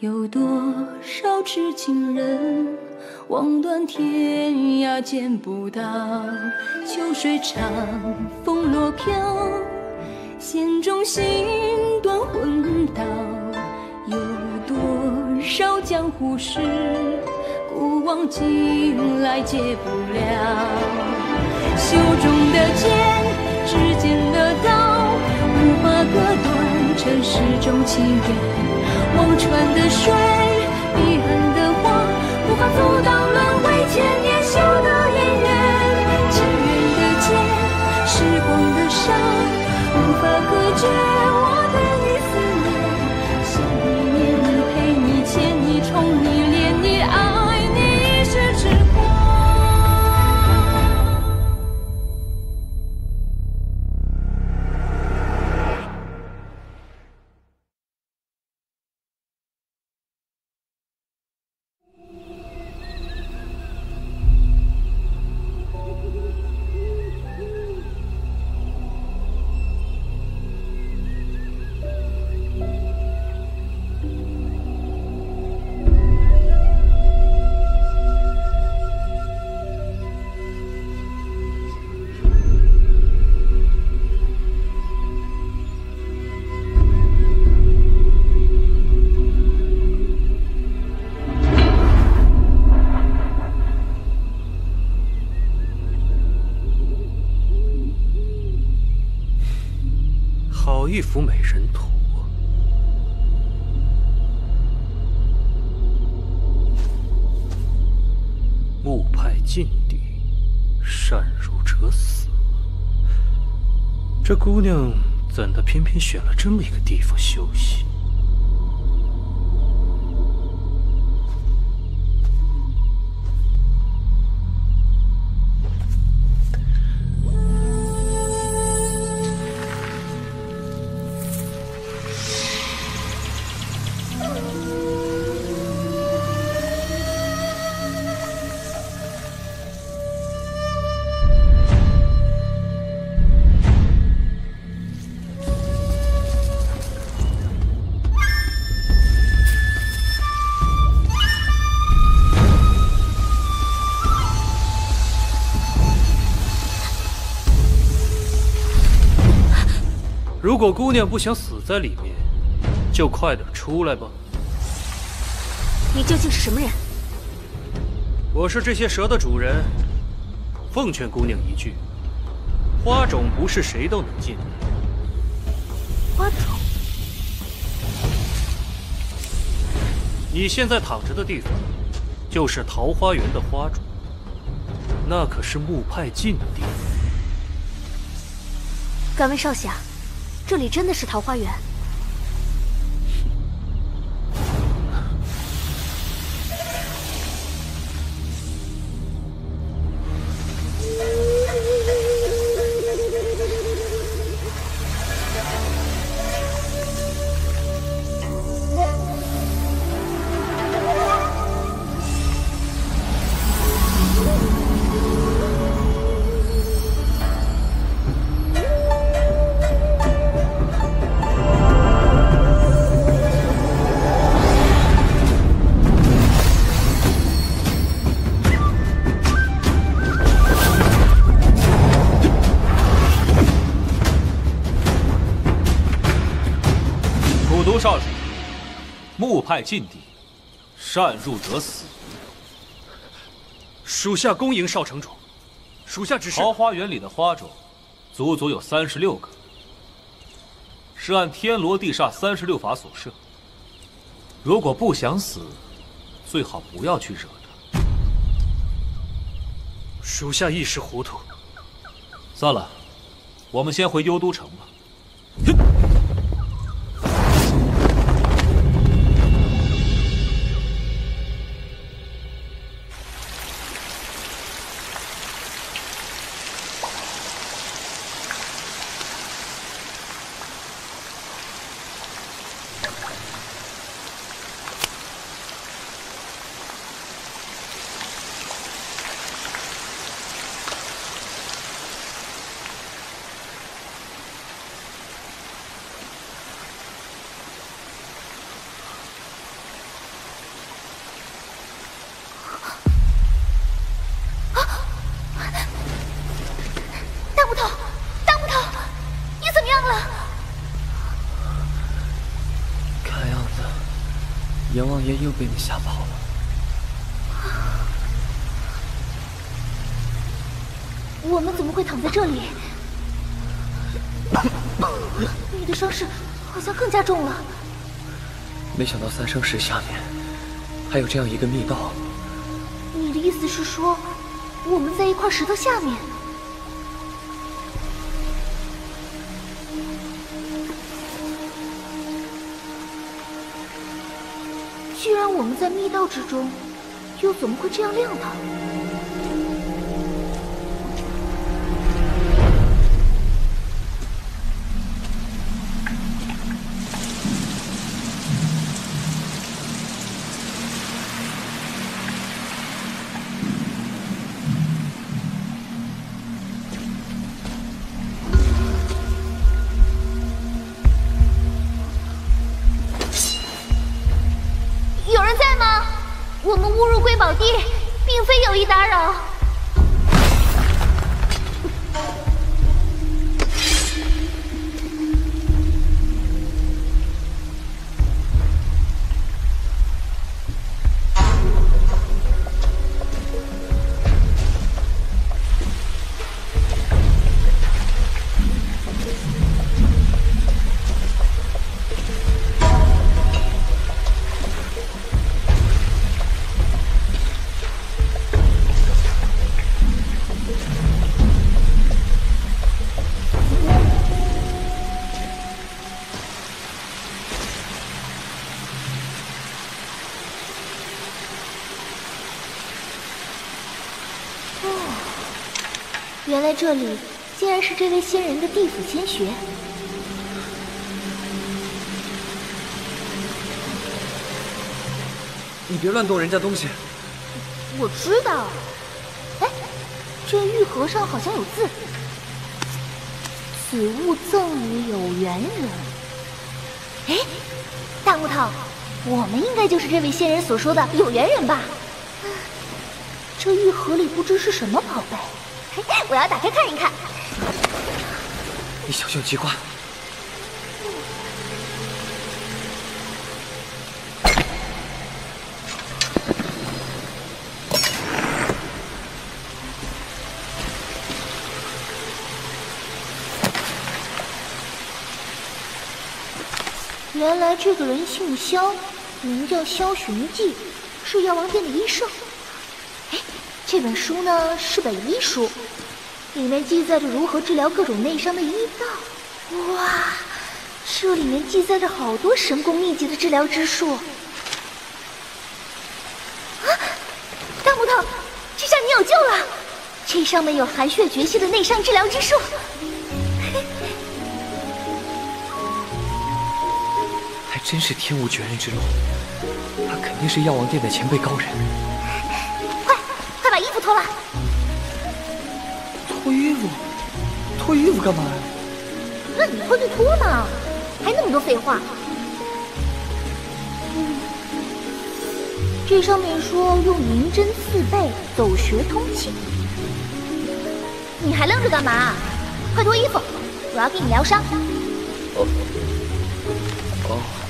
有多少痴情人，望断天涯见不到。秋水长，风落飘，弦中心断魂刀。有多少江湖事，古往今来解不了。袖中的剑，指尖的刀，无法割断尘世中情缘。忘川的水，彼岸的花，无法阻挡轮回千年修一幅美人图！木派禁地，善如者死。这姑娘怎的偏偏选了这么一个地方休息？如果姑娘不想死在里面，就快点出来吧。你究竟是什么人？我是这些蛇的主人。奉劝姑娘一句：花种不是谁都能进的。花种？你现在躺着的地方，就是桃花源的花种，那可是木派禁地。敢问少侠，这里真的是桃花源？派禁地，擅入者死。属下恭迎少城主。属下只是桃花源里的花种，足足有三十六个，是按天罗地煞三十六法所设。如果不想死，最好不要去惹他。属下一时糊涂。算了，我们先回幽都城吧。爷又被你吓跑了。我们怎么会躺在这里？你的伤势好像更加重了。没想到三生石下面还有这样一个密道。你的意思是说，我们在一块石头下面？我们在密道之中，又怎么会这样亮堂？这里竟然是这位仙人的地府仙穴。你别乱动人家东西。我知道。哎，这玉盒上好像有字：“此物赠与有缘人。”哎，大木头，我们应该就是这位仙人所说的有缘人吧？这玉盒里不知是什么宝贝。我要打开看一看。你小心机关。原来这个人姓萧，名叫萧寻迹，是药王殿的医圣。哎，这本书呢是本医书。里面记载着如何治疗各种内伤的医道，哇，这里面记载着好多神功秘籍的治疗之术。啊，大木头，这下你有救了，这上面有寒血绝息的内伤治疗之术。还真是天无绝人之路，他肯定是药王殿的前辈高人。快，快把衣服脱了。脱衣服？脱衣服干嘛呀？那你脱就脱嘛，还那么多废话。这上面说用银针刺背，走穴通气。你还愣着干嘛？快脱衣服，我要给你疗伤。哦。哦。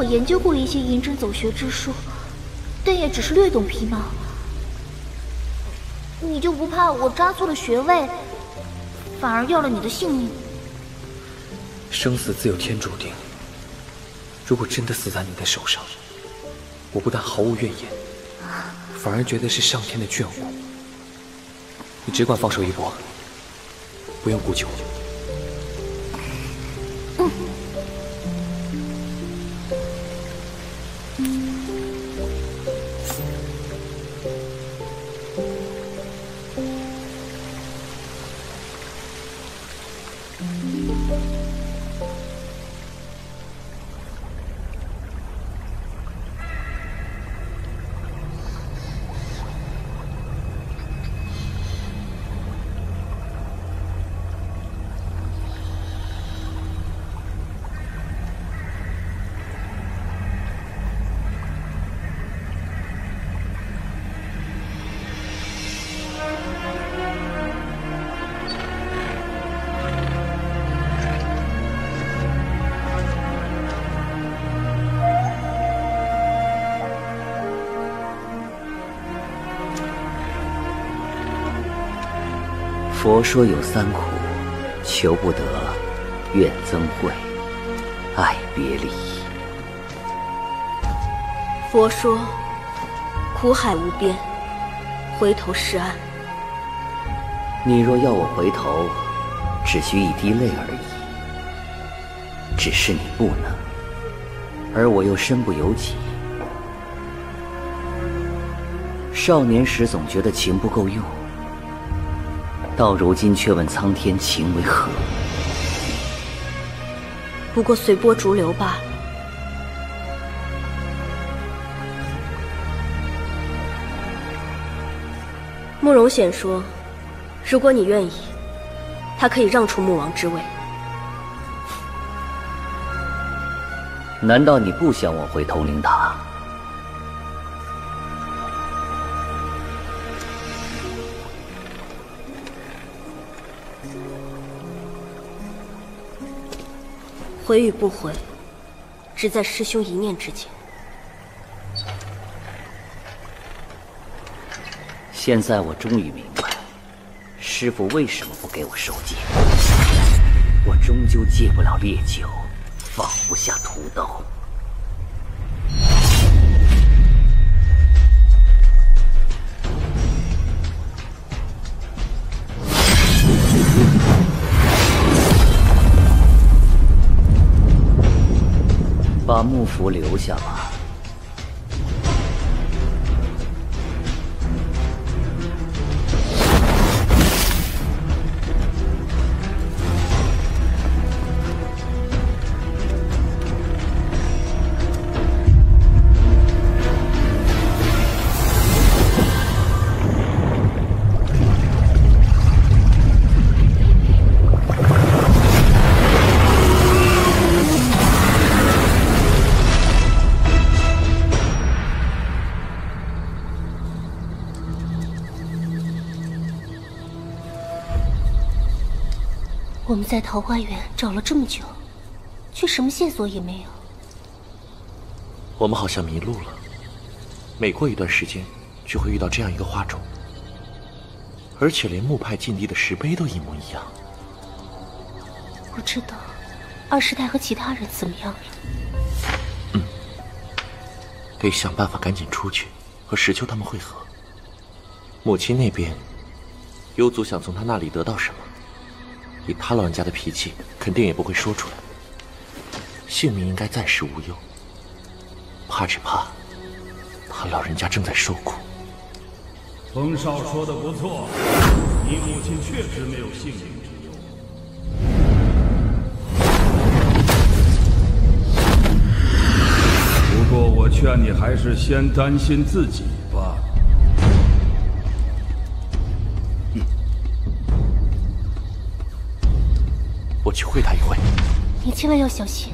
我研究过一些银针走穴之术，但也只是略懂皮毛。你就不怕我扎错了穴位，反而要了你的性命？生死自有天注定。如果真的死在你的手上，我不但毫无怨言，反而觉得是上天的眷顾。你只管放手一搏，不用顾及我。佛说有三苦：求不得，怨憎会，爱别离。佛说苦海无边，回头是岸。你若要我回头，只需一滴泪而已。只是你不能，而我又身不由己。少年时总觉得情不够用，到如今却问苍天情为何？不过随波逐流罢了。慕容显说：“如果你愿意，他可以让出穆王之位。”难道你不想我回通灵塔？回与不回，只在师兄一念之间。现在我终于明白，师父为什么不给我收戒。我终究戒不了烈酒，放不下屠刀。把木符留下吧。我们在桃花源找了这么久，却什么线索也没有。我们好像迷路了。每过一段时间，就会遇到这样一个花种，而且连木派禁地的石碑都一模一样。不知道二师太和其他人怎么样了？嗯，得想办法赶紧出去和石秋他们会合。母亲那边，幽族想从他那里得到什么？以他老人家的脾气，肯定也不会说出来。性命应该暂时无忧，怕只怕他老人家正在受苦。风少说的不错，你母亲确实没有性命之忧。不过我劝你还是先担心自己我去会他一会。你千万要小心，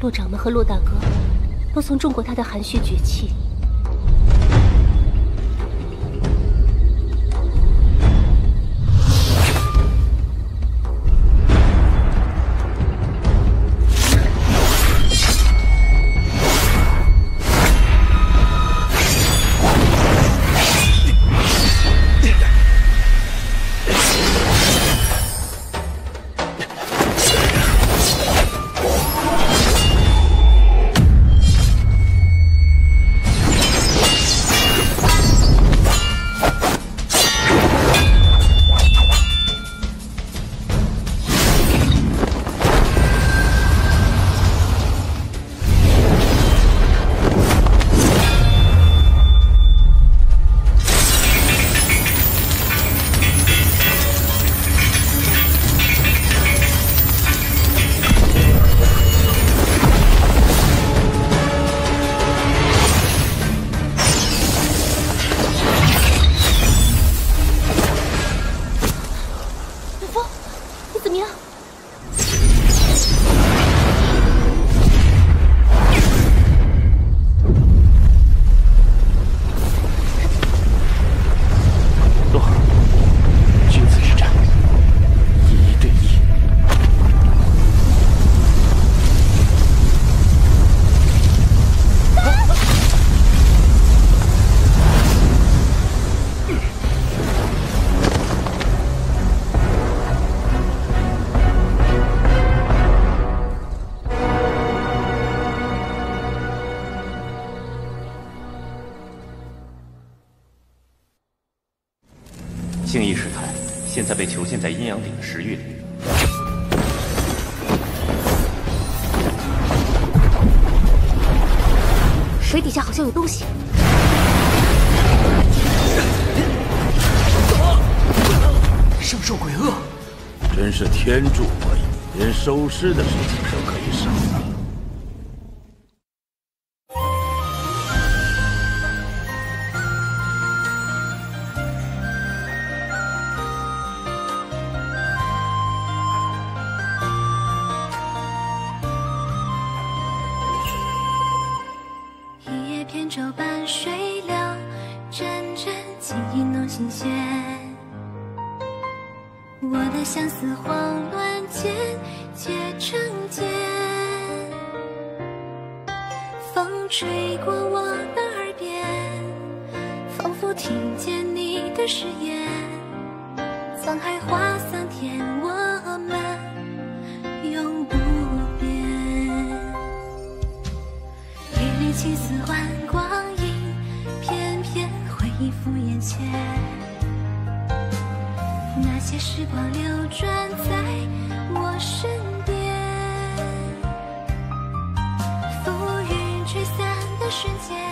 洛掌门和洛大哥都曾中过他的寒血绝气。现在被囚禁在阴阳鼎的石域里。水底下好像有东西。圣兽鬼鳄，真是天助我也，连收尸的事情都可以省了。相思慌乱间，结成茧。风吹过我的耳边，仿佛听见你的誓言。沧海化桑田，我们永不变。一缕青丝换光阴，片片回忆浮眼前。借时光流转在我身边，浮云吹散的瞬间。